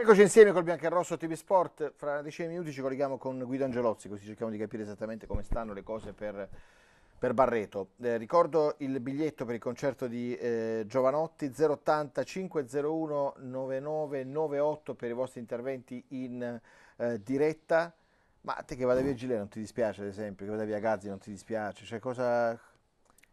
Eccoci insieme col Bianco e Rosso TV Sport. Fra una decina di minuti ci colleghiamo con Guido Angelozzi, così cerchiamo di capire esattamente come stanno le cose per, per Barreto. Eh, ricordo il biglietto per il concerto di eh, Giovanotti 080 501 9998 per i vostri interventi in eh, diretta. Ma a te che vada via Gile non ti dispiace, ad esempio, che vada via Gazzi non ti dispiace? Cioè, cosa,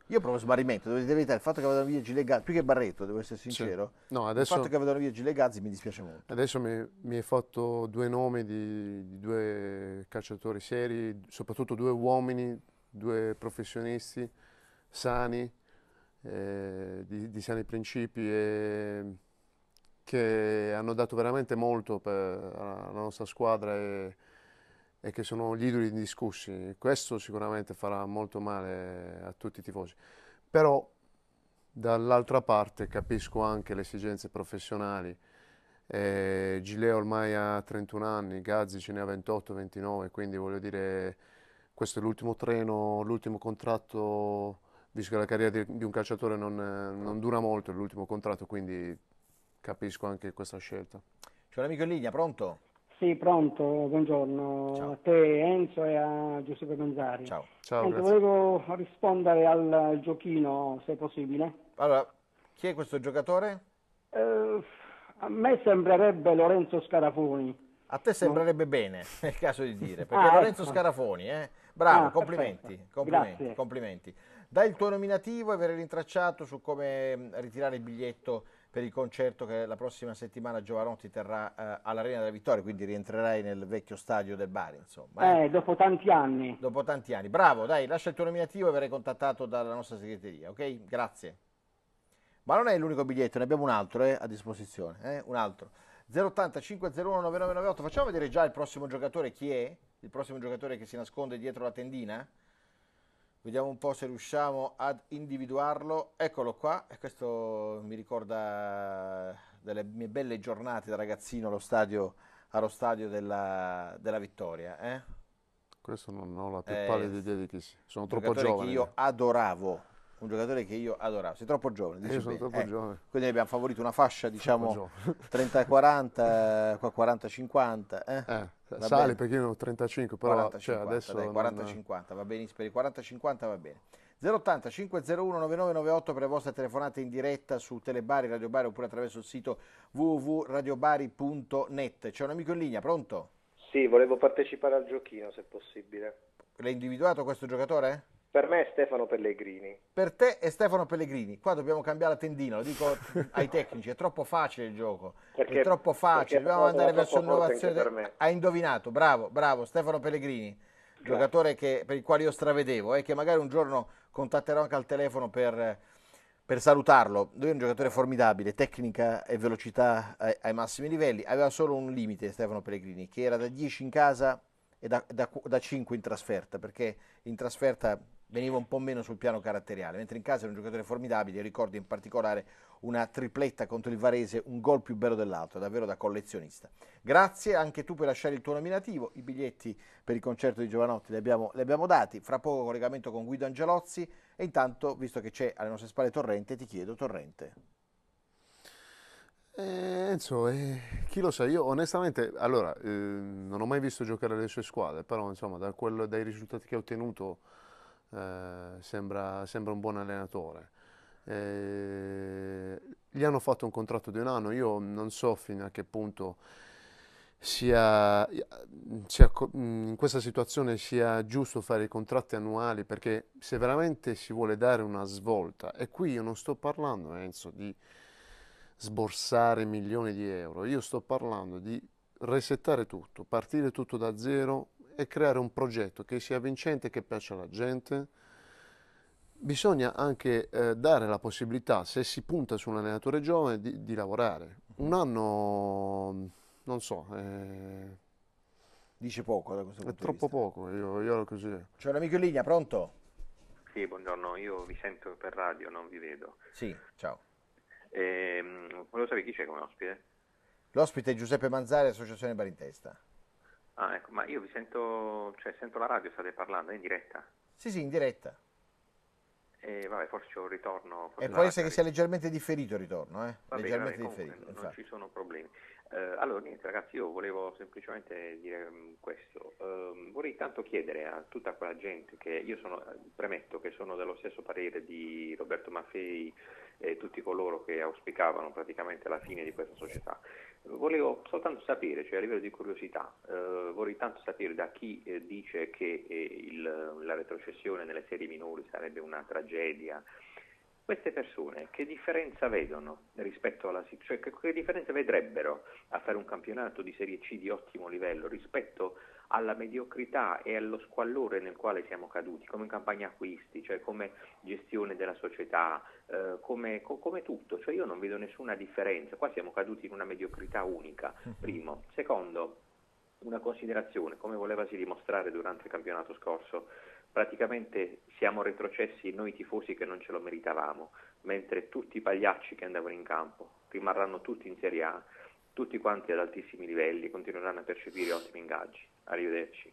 io provo smarrimento, devo dire il fatto che vadano via Gilegazzi, più che Barretto, devo essere sincero, sì. no, adesso, il fatto che vadano via Gilegazzi mi dispiace molto. Adesso mi, mi hai fatto due nomi di, di, due calciatori seri, soprattutto due uomini, due professionisti sani, eh, di, di, sani principi e che hanno dato veramente molto per la nostra squadra e, e che sono gli idoli indiscussi. Questo sicuramente farà molto male a tutti i tifosi. Però dall'altra parte capisco anche le esigenze professionali. Eh, Gileo ormai ha 31 anni, Gazzi ce ne ha 28-29, quindi voglio dire, questo è l'ultimo treno, l'ultimo contratto, visto che la carriera di, di un calciatore non, non dura molto, è l'ultimo contratto, quindi capisco anche questa scelta. C'è un amico in linea, pronto? Sì, pronto, buongiorno Ciao. a te Enzo e a Giuseppe Manzari. Ciao. Ciao Enzo, volevo rispondere al giochino, se possibile. Allora, chi è questo giocatore? Eh, a me sembrerebbe Lorenzo Scarafoni. A te sembrerebbe no? bene, è il caso di dire, perché ah, Lorenzo ecco. Scarafoni, eh? Bravo, ah, complimenti, complimenti, complimenti. Dai il tuo nominativo e verrai rintracciato su come mm, ritirare il biglietto per il concerto che la prossima settimana Giovanotti terrà eh, all'Arena della Vittoria, quindi rientrerai nel vecchio stadio del Bari, insomma. Eh, eh dopo tanti anni. Dopo tanti anni. Bravo, dai, lascia il tuo nominativo e verrai contattato dalla nostra segreteria, ok? Grazie. Ma non è l'unico biglietto, ne abbiamo un altro eh, a disposizione, eh? un altro. 080 501 9998, facciamo vedere già il prossimo giocatore chi è? Il prossimo giocatore che si nasconde dietro la tendina? Vediamo un po' se riusciamo ad individuarlo. Eccolo qua, e questo mi ricorda delle mie belle giornate da ragazzino allo stadio, allo stadio della, della Vittoria. Eh? Questo non ho la più eh, pallida idea di chi sia. Sono troppo giovane. che io adoravo. Un giocatore che io adoravo. Sei troppo giovane. Io sono bene. troppo eh, giovane. Quindi abbiamo favorito una fascia, diciamo, 30-40, 40-50. Eh? eh sale bene. perché io ne ho 35, però 40, cioè, 50, adesso... Dai, 40-50, va benissimo, per i 40-50 va bene. 080 501 9998 per le vostre telefonate in diretta su Telebari, Radio Bari oppure attraverso il sito www.radiobari.net. C'è un amico in linea, pronto? Sì, volevo partecipare al giochino se possibile. L'hai individuato questo giocatore? Per me è Stefano Pellegrini. Per te è Stefano Pellegrini. Qua dobbiamo cambiare la tendina, lo dico ai tecnici, è troppo facile il gioco. Perché, è troppo facile, dobbiamo andare verso l'innovazione. Hai indovinato, bravo, bravo, Stefano Pellegrini, Grazie. giocatore che, per il quale io stravedevo e eh, che magari un giorno contatterò anche al telefono per, per salutarlo. Lui è un giocatore formidabile, tecnica e velocità ai, ai massimi livelli. Aveva solo un limite Stefano Pellegrini, che era da 10 in casa e da, da, da 5 in trasferta, perché in trasferta veniva un po' meno sul piano caratteriale, mentre in casa era un giocatore formidabile, ricordo in particolare una tripletta contro il Varese, un gol più bello dell'altro, davvero da collezionista. Grazie, anche tu puoi lasciare il tuo nominativo, i biglietti per il concerto di Giovanotti li abbiamo, li abbiamo dati, fra poco collegamento con Guido Angelozzi e intanto, visto che c'è alle nostre spalle Torrente, ti chiedo Torrente. Eh, Enzo, eh, chi lo sa, io onestamente, allora, eh, non ho mai visto giocare le sue squadre, però insomma da quello, dai risultati che ha ottenuto eh, sembra, sembra, un buon allenatore. Eh, gli hanno fatto un contratto di un anno, io non so fino a che punto sia, sia, in questa situazione sia giusto fare i contratti annuali perché se veramente si vuole dare una svolta, e qui io non sto parlando Enzo di sborsare milioni di euro, io sto parlando di resettare tutto, partire tutto da zero e creare un progetto che sia vincente, che piaccia alla gente. Bisogna anche eh, dare la possibilità, se si punta su un allenatore giovane, di, di lavorare. Un anno, non so, eh, dice poco da questo punto È troppo poco, io, io così. C'è un amico in linea, pronto? Sì, buongiorno, io vi sento per radio, non vi vedo. Sì, ciao. Ehm, volevo sapere chi c'è come ospite? L'ospite è Giuseppe Manzari, Associazione Barintesta. Ah, ecco, ma io vi sento, cioè sento la radio, state parlando, è in diretta? Sì, sì, in diretta. E vabbè, forse c'è un ritorno. E può essere che sia leggermente differito il ritorno, eh? Va leggermente bene, differito. Non ci sono problemi. Eh, allora, niente ragazzi, io volevo semplicemente dire mm, questo. Eh, vorrei tanto chiedere a tutta quella gente che io sono, premetto che sono dello stesso parere di Roberto Maffei e tutti coloro che auspicavano praticamente la fine di questa società. Volevo soltanto sapere, cioè a livello di curiosità, eh, vorrei tanto sapere da chi eh, dice che eh, il, la retrocessione nelle serie minori sarebbe una tragedia, queste persone che differenza vedono rispetto alla cioè che, che differenza vedrebbero a fare un campionato di Serie C di ottimo livello rispetto alla mediocrità e allo squallore nel quale siamo caduti, come in campagna acquisti, cioè come gestione della società, eh, come, co, come, tutto, cioè io non vedo nessuna differenza, qua siamo caduti in una mediocrità unica, primo. Secondo, una considerazione, come volevasi dimostrare durante il campionato scorso, praticamente siamo retrocessi noi tifosi che non ce lo meritavamo, mentre tutti i pagliacci che andavano in campo rimarranno tutti in Serie A, tutti quanti ad altissimi livelli, continueranno a percepire ottimi ingaggi. Arrivederci.